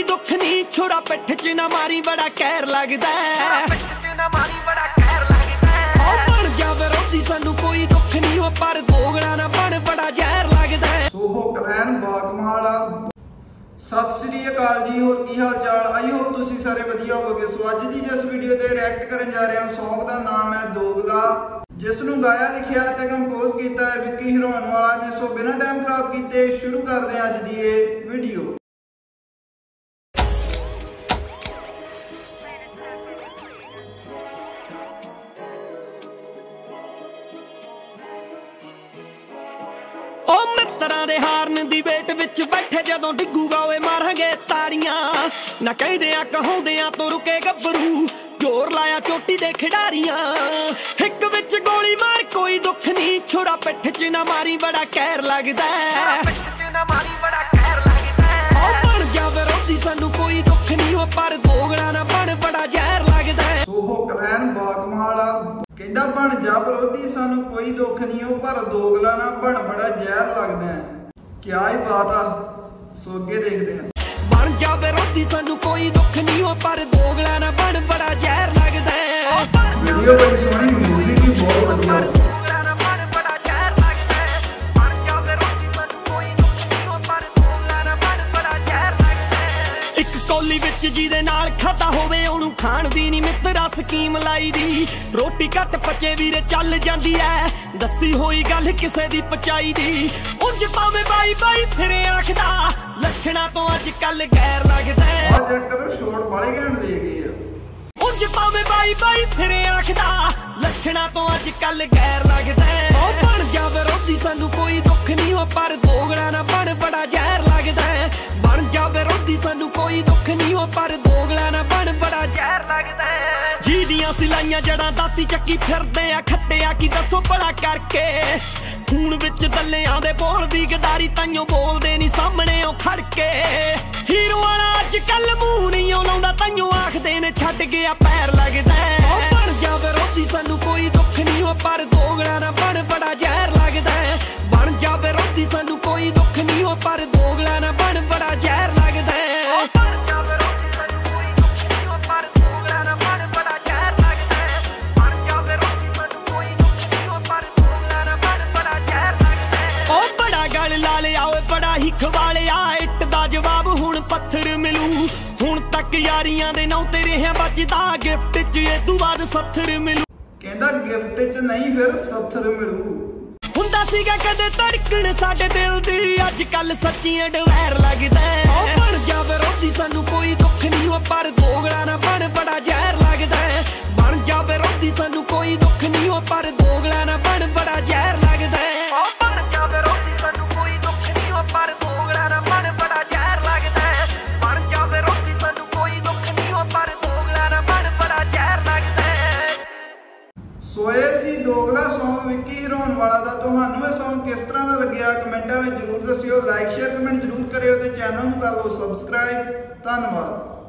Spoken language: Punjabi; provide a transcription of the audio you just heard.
ਕੋਈ ਦੁੱਖ ਨਹੀਂ ਛੁਰਾ ਪਿੱਠ 'ਚ ਨਾ ਮਾਰੀ ਬੜਾ ਕਹਿਰ ਲੱਗਦਾ। ਹੈ। ਉਹ ਬਣ ਜਾ ਵਿਰੋਧੀ ਸਾਨੂੰ ਕੋਈ ਦੁੱਖ ਨਹੀਂ ਉਹ ਪਰ ਦੋਗਲਾ ਨਾ ਬਣ ਬੜਾ ਜ਼ਹਿਰ ਲੱਗਦਾ। ਹੈ। ਸੋਹੋ ਕਲੈਨ ਬਾਗਮਾਲਾ ਸਤਿ ਸ੍ਰੀ ਅਕਾਲ ਜੀ ਹੋਰ ਕੀ ਹਾਲ ਚਾਲ ਆਈ ਹੋਪ ਤੁਸੀਂ ਸਾਰੇ ਵਧੀਆ ਹੋਵੋਗੇ। ਸੋ ਅੱਜ ਦੀ ਜਿਸ ਵੀਡੀਓ ਤੇ ਰਿਐਕਟ ਕਰਨ ਜਾ ਰਹੇ ਹਾਂ Song ਦਾ ਨਾਮ ਹੈ ਦੋਗਲਾ। ਜਿਸ ਨੂੰ ਗਾਇਆ ਲਿਖਿਆ ਤੇ ਕੰਪੋਜ਼ ਕੀਤਾ ਹੈ ਵਿੱਕੀ ਹਿਰੋਨ ਵਾਲਾ ਨੇ। ਸੋ ਬਿਨਾਂ ਟਾਈਮ ਖਰਾਬ ਕੀਤੇ ਸ਼ੁਰੂ ਕਰਦੇ ਹਾਂ ਅੱਜ ਦੀ ਇਹ ਵੀਡੀਓ ਮਿੱਤਰਾਂ ਦੇ ਹਾਰਨ ਦੀ ਵੇਟ ਵਿੱਚ ਬੈਠੇ ਜਦੋਂ ਡਿੱਗੂਗਾ ਓਏ ਮਾਰਾਂਗੇ ਤਾੜੀਆਂ। ਨਾ ਕਹਿੰਦੇ ਆ ਕਹਾਉਂਦੇ ਆ ਤੂੰ ਰੁਕੇ ਗੱਭਰੂ ਜ਼ੋਰ ਲਾਇਆ ਚੋਟੀ ਦੇ ਖਿਡਾਰੀਆਂ। ਇੱਕ ਵਿੱਚ ਗੋਲੀ ਮਾਰ ਕੋਈ ਦੁੱਖ ਨਹੀਂ ਛੁਰਾ ਪਿੱਠ 'ਚ ਨਾ ਮਾਰੀ ਬੜਾ ਕਹਿਰ ਲੱਗਦਾ ਹੈ। ਉਹ ਬਣ ਜਾ ਵਿਰੋਧੀ ਸਾਨੂੰ ਕੋਈ ਦੁੱਖ ਨਹੀਂ ਉਹ ਪਰ ਦੋਗਲਾ ਨਾ ਬਣ ਜਾ ਵਿਰੋਧੀ ਸਾਨੂੰ ਕੋਈ ਦੁੱਖ ਨਹੀਂ ਉਹ ਪਰ ਦੋਗਲਾ ਨਾ ਬਣ ਬੜਾ ਜ਼ਹਿਰ ਲੱਗਦਾ ਹੈ ਕਿਆ ਹੀ ਬਾਤ ਆ ਸੋ ਅੱਗੇ ਦੇਖਦੇ ਹਾਂ ਬਣ ਜਾ ਵਿਰੋਧੀ ਸਾਨੂੰ ਕੋਈ ਦੁੱਖ ਨਹੀਂ ਉਹ ਪਰ ਦੋਗਲਾ ਨਾ ਬਣ ਬੜਾ ਜ਼ਹਿਰ ਲੱਗਦਾ ਹੈ। ਵੀਡੀਓ ਬੜੀ ਸੋਹਣੀ ਹੈ। ਕੌਲੀ ਵਿੱਚ ਜਿਹਦੇ ਨਾਲ ਖਾਤਾ ਹੋਵੇ ਉਹਨੂੰ ਖਾਣ ਦੀ ਨਹੀਂ ਮਿੱਤਰਾ ਸਕੀਮ ਲਾਈ ਦੀ ਰੋਟੀ ਘੱਟ ਪਚੇ ਵੀਰੇ ਚੱਲ ਜਾਂਦੀ ਐ ਦੱਸੀ ਹੋਈ ਗੱਲ ਕਿਸੇ ਦੀ ਪਚਾਈ ਦੀ ਉਂਝ ਪਾਵੇਂ ਬਾਈ ਬਾਈ ਫਿਰੇ ਆਖਦਾ ਲੱਛਣਾ ਤੋਂ ਅੱਜ ਕੱਲ ਗੈਰ ਲੱਗਦਾ ਹੈ। ਚੈੱਕ ਕਰੋ ਸ਼ੋਟ ਬਾਲੇ ਘੈਂਟ ਦੇ ਗਏ ਆ ਉਂਝ ਪਾਵੇਂ ਬਾਈ ਬਾਈ ਫਿਰੇ ਆਖਦਾ ਲੱਛਣਾ ਤੋਂ ਅੱਜ ਕੱਲ ਗੈਰ ਲੱਗਦਾ ਹੈ। ਉਹ ਬਣ ਜਾ ਵਿਰੋਧੀ ਸਾਨੂੰ ਕੋਈ ਦੁੱਖ ਨਹੀਂ ਉਹ ਪਰ ਦੋਗਲਾ ਨਾ ਬਣ ਬੜਾ ਜ਼ਹਿਰ ਲੱਗਦਾ ਹੈ। ਬਣ ਜਾ ਵਿਰੋਧੀ ਪਰ ਦੋਗਲਾ ਨਾ ਬਣ ਬੜਾ ਜ਼ਹਿਰ ਲੱਗਦਾ ਹੈ। ਜੀ ਦੀਆਂ ਸਿਲਾਈਆਂ ਜੜਾਂ ਦਾਤੀ ਚੱਕੀ ਫਿਰਦੇ ਆ ਖੱਟਿਆ ਕੀ ਦੱਸੋ ਭਲਾ ਕਰਕੇ ਖੂਨ ਵਿੱਚ ਦੱਲਿਆਂ ਦੇ ਬੋਲਦੀ ਗਦਾਰੀ ਤਾਈਓ ਬੋਲਦੇ ਨਹੀਂ ਸਾਹਮਣੇ ਉਹ ਖੜ ਕੇ ਹੀਰੋ ਵਾਲਾ ਅੱਜ ਕੱਲ ਮੂੰਹ ਨਹੀਂ ਲਾਉਂਦਾ ਤਾਈਓ ਆਖਦੇ ਨੇ ਛੱਡ ਗਿਆ ਪੈਰ ਲੱਗਦਾ ਹੈ। ਉਹ ਬਣ ਜਾ ਵਿਰੋਧੀ ਸਾਨੂੰ ਕੋਈ ਦੁੱਖ ਨਹੀਂ ਉਹ ਪਰ ਦੋਗਲਾ ਨਾ ਰਿਹਾ ਬਚਦਾ ਗਿਫਟ 'ਚ ਇਹ ਤੋਂ ਬਾਅਦ ਸੱਥਰ ਮਿਲੂ। ਕਹਿੰਦਾ ਗਿਫਟ 'ਚ ਨਹੀਂ ਫਿਰ ਸੱਥਰ ਮਿਲੂ। ਹੁੰਦਾ ਸੀਗਾ ਕਦੇ ਧੜਕਣ ਸਾਡੇ ਦਿਲ ਦੀ ਅੱਜ ਕੱਲ ਸੱਚੀਆਂ ਡਵੈਰ ਲੱਗਦਾ ਬਣ ਜਾ ਵਿਰੋਧੀ ਸਾਨੂੰ ਕੋਈ ਸੋਏ ਸੀ, ਦੋਗਲਾ ਸੌਂਗ, ਵਿੱਕੀ ਹਿਰੋਨ ਵਾਲਾ ਦਾ, ਤੁਹਾਨੂੰ ਇਹ ਸੌਂਗ ਕਿਸ ਤਰ੍ਹਾਂ ਦਾ ਲੱਗਿਆ? ਕਮੈਂਟਾਂ ਵਿੱਚ ਜਰੂਰ ਦੱਸਿਓ ਲਾਈਕ ਸ਼ੇਅਰ ਕਮੈਂਟ ਜਰੂਰ ਕਰਿਓ ਤੇ ਚੈਨਲ ਨੂੰ ਕਰ ਲਓ ਸਬਸਕ੍ਰਾਈਬ ਧੰਨਵਾਦ।